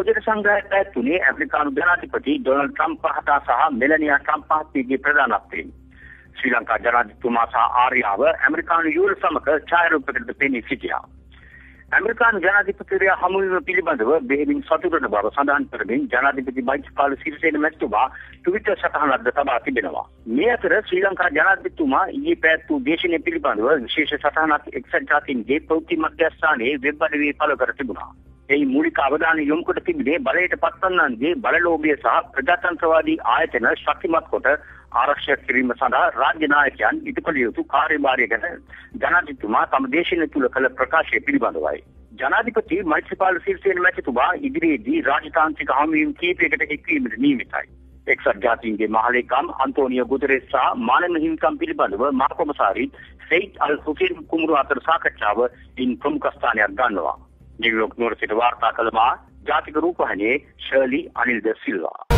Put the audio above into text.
බහුජන සංග්‍රහය පැවැත්වුණේ ඇමරිකානු ජනාධිපති ඩොනල්ඩ් ට්‍රම්ප් මහතා සහ මෙලනියා ට්‍රම්ප් මහත්මියගේ ප්‍රධානත්වයෙන්. ශ්‍රී ලංකා ජනාධිපතිතුමා සහ ආර්යාව ඇමරිකානු යුවල සමග ඡායාරූපයකට පෙනී සිටියා. ඇමරිකානු ජනාධිපතිවරයා හමුවීම පිළිබඳව බෙහෙවින් සතුටු වන බව සඳහන් කරමින් ජනාධිපති මෛත්‍රීපාල සිරිසේන මැතිතුමා ට්විටර් සටහනක්ද තබා තිබෙනවා. මේ අතර ශ්‍රී ලංකා ජනාධිපතිතුමා ඊයේ පැවැත් වූ දේශනය පිළිබඳව විශේෂ සටහනක් එක්සත් ජාතීන්ගේ ප්‍රවෘත්ති මධ්‍යස්ථානයේ වෙබ් අඩවියේ පළ කර තිබුණා. එහි මූලික අවධානය යොමු කොට තිබුණේ බලයට පත්වන්නන්ගේ බලලෝභය සහ ප්‍රජාතන්ත්‍රවාදී ආයතන ශක්තිමත් කොට ආරක්ෂක කිරීම සඳහා රාජ්‍ය නායකයන් ඉටුකළ යුතු කාර්යභාරය ගැන ජනාධිපතිතුමා තම දේශනය තුළ කළ ප්‍රකාශය පිළිබඳවයි. ජනාධිපති මෛත්‍රීපාල සිරිසේන මැතිතුමා ඉදිරියේදී රාජතාන්ත්‍රික හමුවීම් කීපයකට එක්වීමට නියමිතයි. එක්සත් ජාතීන්ගේ මහලේකම් අන්තෝනියෝ ගුතෙරෙස් සහ මානව හිමිකම් පිළිබඳව මාකොමසාරි සෙයිද් අල් හුසේන් කුමරු අතර සාකච්ඡාව ඉන් ප්‍රමුඛ ස්ථානයක් ගන්නවා. නිව්යෝක් නුවර සිට වාර්තා කළ මා ජාතික රූපවාහිනියේ ෂර්ලි අනිල් ද සිල්වා